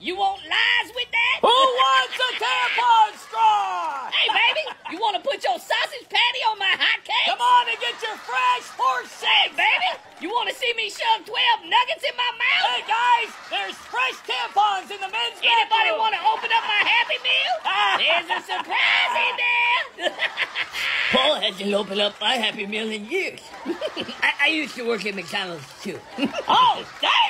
You want lies with that? Who wants a tampon straw? Hey, baby, you want to put your sausage patty on my hot cake? Come on and get your fresh horse Hey, baby, you want to see me shove 12 nuggets in my mouth? Hey guys, there's fresh tampons in the men's Anybody bathroom. want to open up my Happy Meal? There's a surprise in there. Paul hasn't opened up my Happy Meal in years. I, I used to work at McDonald's too. Oh, damn!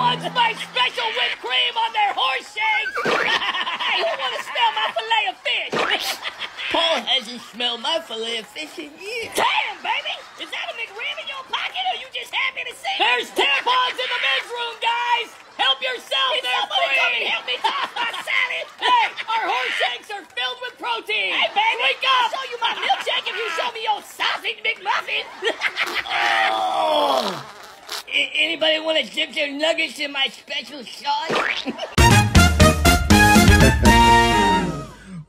Wants my special whipped cream on their horse shanks? hey, who want to smell my fillet of fish? Paul hasn't smelled my fillet of fish in years. Damn, baby! Is that a McRib in your pocket, or you just happy to see me? There's tampons in the men's room, guys! Help yourself, Can they're somebody come and help me toss my salad? Hey, our horse shanks are filled with protein! Hey, baby, Wake I'll up! show you my milkshake if you show me your sausage McMuffin. oh. Anybody want to dip their nuggets in my special sauce?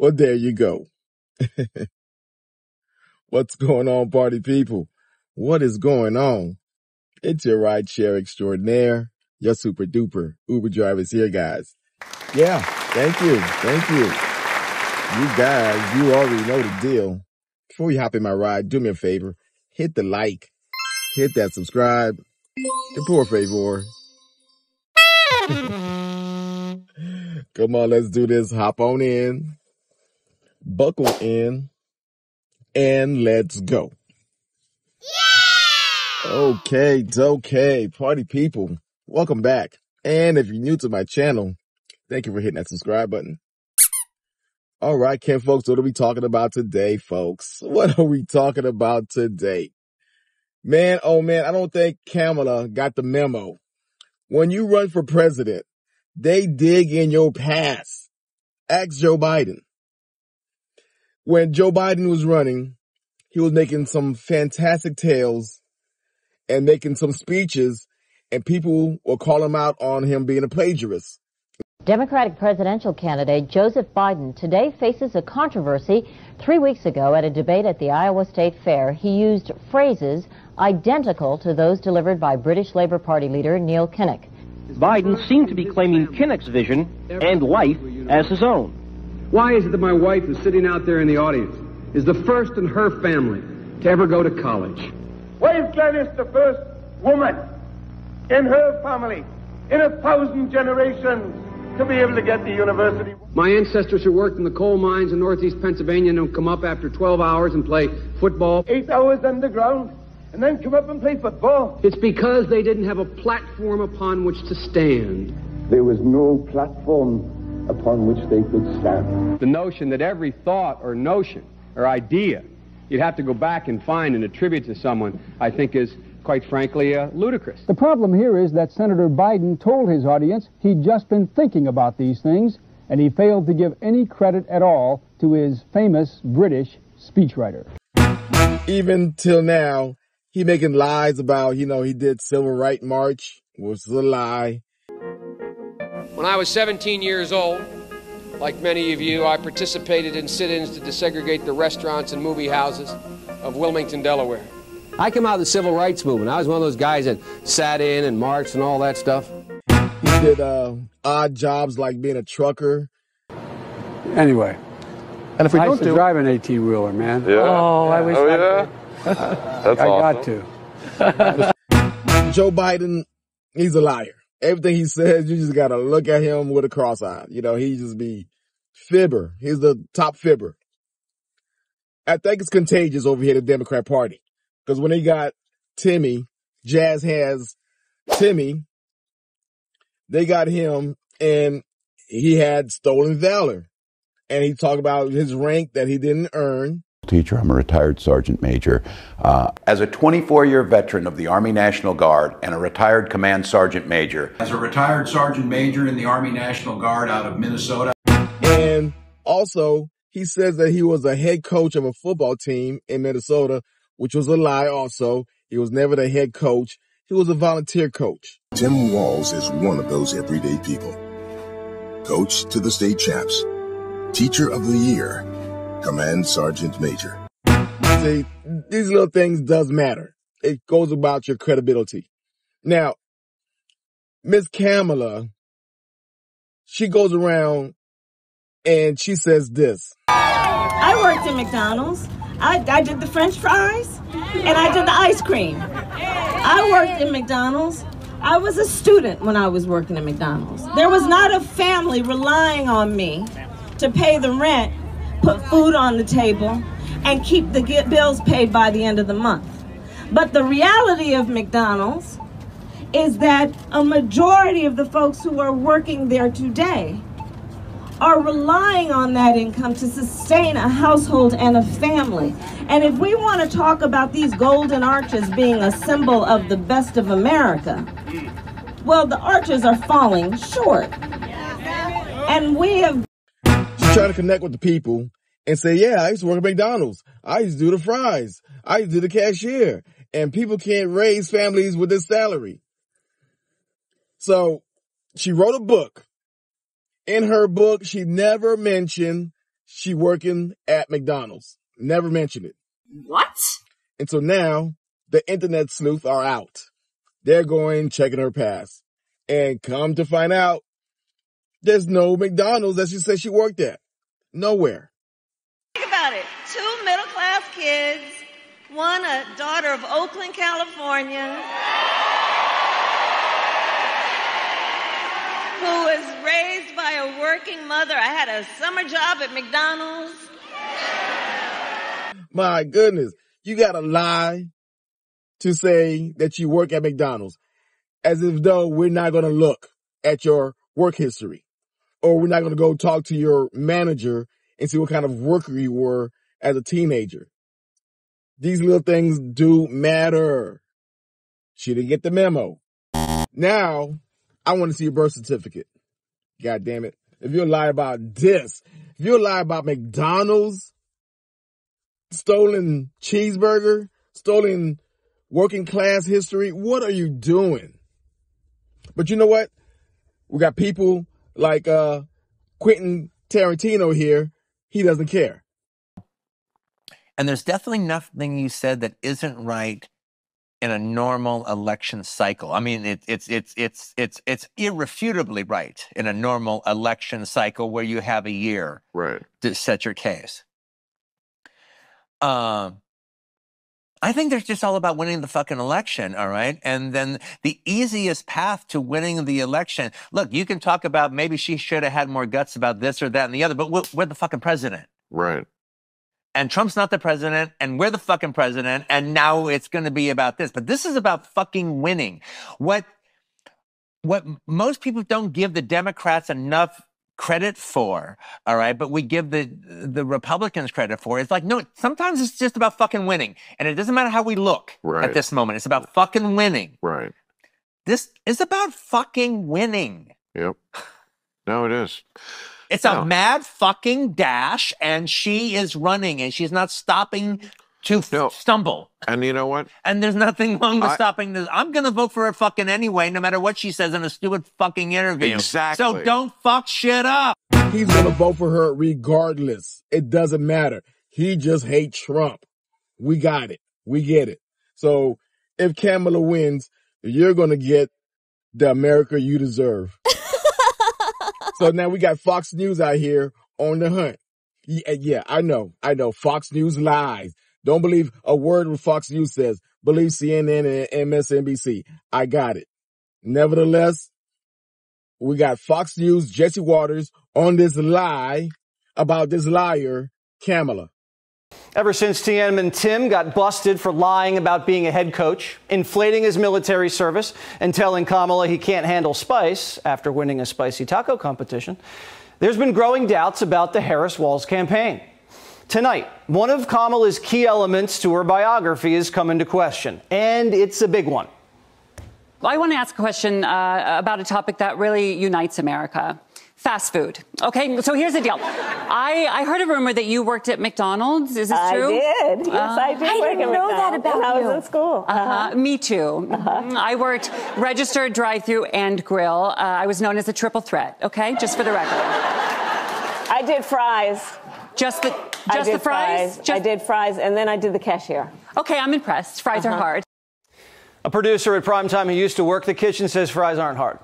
Well, there you go. What's going on, party people? What is going on? It's your ride share extraordinaire, your super duper Uber drivers here, guys. Yeah, thank you. Thank you. You guys, you already know the deal. Before you hop in my ride, do me a favor. Hit the like, hit that subscribe, por favor. Come on, let's do this. Hop on in, buckle in, and let's go. Yeah! Okay, okay. Party people, welcome back. And if you're new to my channel, thank you for hitting that subscribe button. All right, Ken folks, what are we talking about today, folks? What are we talking about today? Man, oh man, I don't think Kamala got the memo. When you run for president, they dig in your past. Ask Joe Biden. When Joe Biden was running, he was making some fantastic tales and making some speeches and people were calling him out on him being a plagiarist. Democratic presidential candidate Joseph Biden today faces a controversy. Three weeks ago, at a debate at the Iowa State Fair, he used phrases identical to those delivered by British Labour Party leader Neil Kinnock. Biden seemed to be claiming Kinnock's vision and life as his own. Why is it that my wife, who's sitting out there in the audience, is the first in her family to ever go to college? Why is Gladys the first woman in her family in a thousand generations to be able to get to university? My ancestors who worked in the coal mines in northeast Pennsylvania don't come up after 12 hours and play football. Eight hours underground and then come up and play football. It's because they didn't have a platform upon which to stand. There was no platform upon which they could stand. The notion that every thought or notion or idea you'd have to go back and find and attribute to someone, I think is quite frankly uh, ludicrous. The problem here is that Senator Biden told his audience he'd just been thinking about these things, and he failed to give any credit at all to his famous British speechwriter. Even till now, he making lies about, you know, he did civil right march was a lie. When I was 17 years old, like many of you, I participated in sit ins to desegregate the restaurants and movie houses of Wilmington, Delaware. I come out of the civil rights movement. I was one of those guys that sat in and marched and all that stuff. He did uh, odd jobs like being a trucker. Anyway, And if we I don't used to do, drive an 18 wheeler, man. Yeah. Oh, I wish oh, I yeah? That's I awesome. got to. Joe Biden, he's a liar. Everything he says, you just gotta look at him with a cross eye. You know, he just be fibber. He's the top fibber. I think it's contagious over here, the Democrat Party. Because when they got Timmy, Jazz has Timmy, they got him and he had stolen valor. And he talked about his rank that he didn't earn. Teacher. I'm a retired sergeant major. Uh, As a 24 year veteran of the Army National Guard and a retired command sergeant major, As a retired sergeant major in the Army National Guard out of Minnesota. And also, he says that he was a head coach of a football team in Minnesota, which was a lie also. He was never the head coach. He was a volunteer coach. Tim Walz is one of those everyday people. Coach to the state champs, teacher of the year, command sergeant major. See, these little things does matter. It goes about your credibility. Now, Miss Kamala, she goes around and she says this. I worked at McDonald's. I, I did the french fries and I did the ice cream. I worked at McDonald's. I was a student when I was working at McDonald's. There was not a family relying on me to pay the rent, put food on the table, and keep the bills paid by the end of the month. But the reality of McDonald's is that a majority of the folks who are working there today are relying on that income to sustain a household and a family. And if we want to talk about these golden arches being a symbol of the best of America, well, the arches are falling short. And we have. Trying to connect with the people and say, yeah, I used to work at McDonald's. I used to do the fries. I used to do the cashier. And people can't raise families with this salary. So she wrote a book. In her book, she never mentioned she working at McDonald's. Never mentioned it. What? And so now the internet sleuth are out. They're going checking her past. And come to find out, there's no McDonald's that she said she worked at. Nowhere. Think about it. Two middle class kids, one a daughter of Oakland, California, who was raised by a working mother. I had a summer job at McDonald's. My goodness. You gotta lie to say that you work at McDonald's as if though we're not going to look at your work history or we're not going to go talk to your manager and see what kind of worker you were as a teenager. These little things do matter. She didn't get the memo. Now I want to see your birth certificate. God damn it. If you lie about this, if you lie about McDonald's, stolen cheeseburger, stolen working class history, what are you doing? But you know what? We got people like uh Quentin Tarantino here. He doesn't care. And there's definitely nothing you said that isn't right in a normal election cycle. I mean, it, it's it's it's it's it's irrefutably right in a normal election cycle where you have a year right to set your case. Um, I think there's just all about winning the fucking election, all right? And then the easiest path to winning the election. Look, you can talk about maybe she should have had more guts about this or that and the other, but we're, we're the fucking president. Right. And Trump's not the president, and we're the fucking president, and now it's going to be about this. But this is about fucking winning. What what most people don't give the Democrats enough credit for, all right, but we give the the Republicans credit for. It's like no, sometimes it's just about fucking winning, and it doesn't matter how we look right. at this moment. It's about fucking winning. Right. This is about fucking winning. Yep. No, it is. It's no. a mad fucking dash, and she is running, and she's not stopping to no. stumble. And you know what? And there's nothing wrong with I- stopping this. I'm going to vote for her fucking anyway, no matter what she says in a stupid fucking interview. Exactly. So don't fuck shit up. He's going to vote for her regardless. It doesn't matter. He just hates Trump. We got it. We get it. So if Kamala wins, you're going to get the America you deserve. so now we got Fox News out here on the hunt. Yeah, yeah, I know. I know. Fox News lies. Don't believe a word Fox News says. Believe CNN and MSNBC. I got it. Nevertheless, we got Fox News, Jesse Watters on this lie about this liar, Kamala. Ever since Tiananmen Tim got busted for lying about being a head coach, inflating his military service, and telling Kamala he can't handle spice after winning a spicy taco competition, there's been growing doubts about the Harris Walz campaign. Tonight, one of Kamala's key elements to her biography is come into question, and it's a big one. Well, I want to ask a question uh, about a topic that really unites America. Fast food. Okay, so here's the deal. I, I heard a rumor that you worked at McDonald's. Is this I true? I did. Yes, I did I work didn't at know that about when I was you. in school. Uh-huh. Uh-huh. Me too. Mhm. I worked registered, drive-through, and grill. Uh, I was known as a triple threat. Okay, just for the record. I did fries. Just the just the fries. I did fries, and then I did the cashier. Okay, I'm impressed. Fries are Uh-huh. hard. A producer at Primetime who used to work the kitchen says fries aren't hard.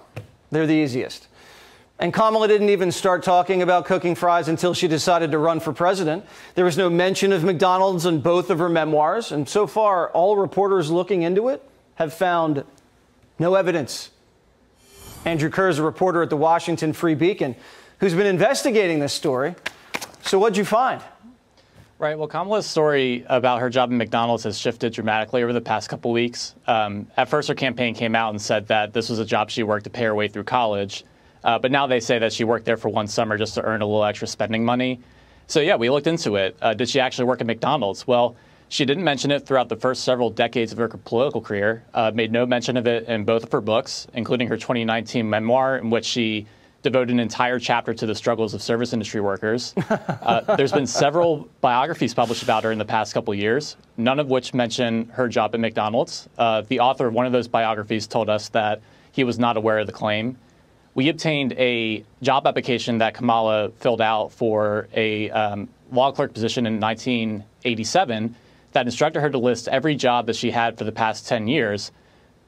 They're the easiest. And Kamala didn't even start talking about cooking fries until she decided to run for president. There was no mention of McDonald's in both of her memoirs. And so far, all reporters looking into it have found no evidence. Andrew Kerr is a reporter at the Washington Free Beacon who's been investigating this story. So, what'd you find? Right. Well, Kamala's story about her job at McDonald's has shifted dramatically over the past couple weeks. Um, at first, her campaign came out and said that this was a job she worked to pay her way through college. Uh, but now they say that she worked there for one summer just to earn a little extra spending money. So, yeah, we looked into it. Uh, did she actually work at McDonald's? Well, she didn't mention it throughout the first several decades of her political career, uh, made no mention of it in both of her books, including her 2019 memoir, in which she devoted an entire chapter to the struggles of service industry workers. Uh, there's been several biographies published about her in the past couple years, none of which mention her job at McDonald's. Uh, the author of one of those biographies told us that he was not aware of the claim. We obtained a job application that Kamala filled out for a um, law clerk position in 1987 that instructed her to list every job that she had for the past 10 years.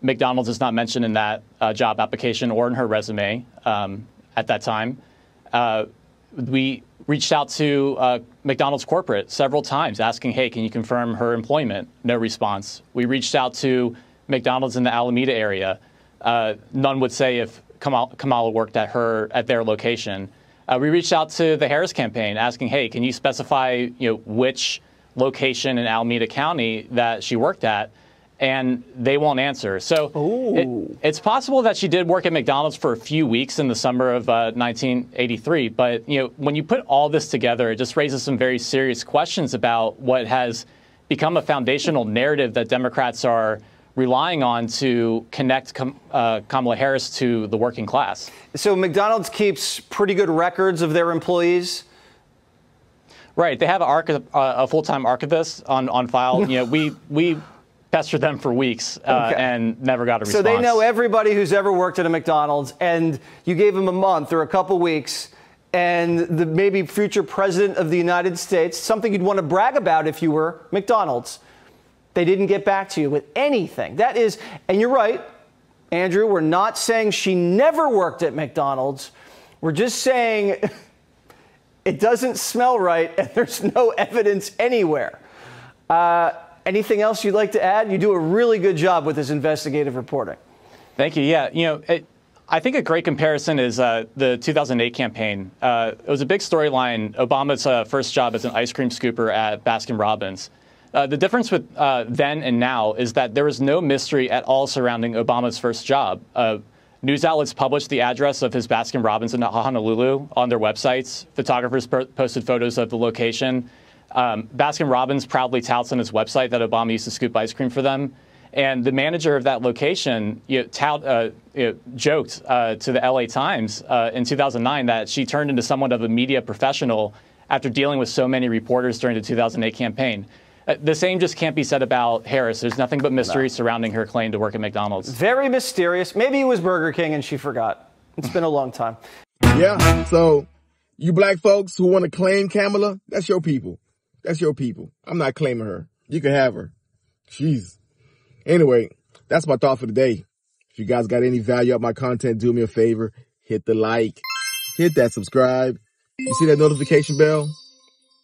McDonald's is not mentioned in that uh, job application or in her resume. Um, at that time. Uh, we reached out to uh, McDonald's corporate several times asking, hey, can you confirm her employment? No response. We reached out to McDonald's in the Alameda area. Uh, none would say if Kamala, worked at her at their location. Uh, we reached out to the Harris campaign asking, hey, can you specify you know, which location in Alameda County that she worked at? And they won't answer. So it, it's possible that she did work at McDonald's for a few weeks in the summer of uh, 1983. But you know, when you put all this together, it just raises some very serious questions about what has become a foundational narrative that Democrats are relying on to connect uh, Kamala Harris to the working class. So McDonald's keeps pretty good records of their employees. Right, they have uh, a full-time archivist on, on file. you know, we we pestered them for weeks uh, okay. and never got a response. So they know everybody who's ever worked at a McDonald's, and you gave them a month or a couple weeks, and the maybe future president of the United States, something you'd want to brag about if you were McDonald's. They didn't get back to you with anything. That is, and you're right, Andrew, we're not saying she never worked at McDonald's. We're just saying it doesn't smell right and there's no evidence anywhere. Uh, Anything else you'd like to add? You do a really good job with this investigative reporting. Thank you. Yeah, you know, it, I think a great comparison is uh, the 2008 campaign. Uh, it was a big storyline. Obama's uh, first job as an ice cream scooper at Baskin Robbins. Uh, the difference with uh, then and now is that there was no mystery at all surrounding Obama's first job. Uh, news outlets published the address of his Baskin Robbins in Honolulu on their websites. Photographers posted photos of the location. Um, Baskin Robbins proudly touts on his website that Obama used to scoop ice cream for them. And the manager of that location you know, tout, uh, you know, joked uh, to the LA Times uh, in 2009 that she turned into somewhat of a media professional after dealing with so many reporters during the 2008 campaign. Uh, the same just can't be said about Harris. There's nothing but mystery no. surrounding her claim to work at McDonald's. Very mysterious. Maybe it was Burger King and she forgot. It's been a long time. Yeah. So, you black folks who want to claim Kamala, that's your people. That's your people. I'm not claiming her. You can have her. Jeez. Anyway, that's my thought for the day. If you guys got any value out my content, do me a favor. Hit the like. Hit that subscribe. You see that notification bell?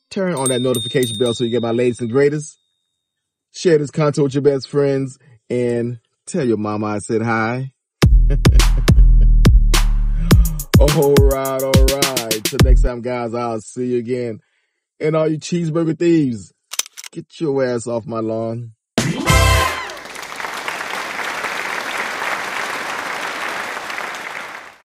Turn on that notification bell so you get my latest and greatest. Share this content with your best friends and tell your mama I said hi. all right, all right. Till next time, guys, I'll see you again. And all you cheeseburger thieves, get your ass off my lawn.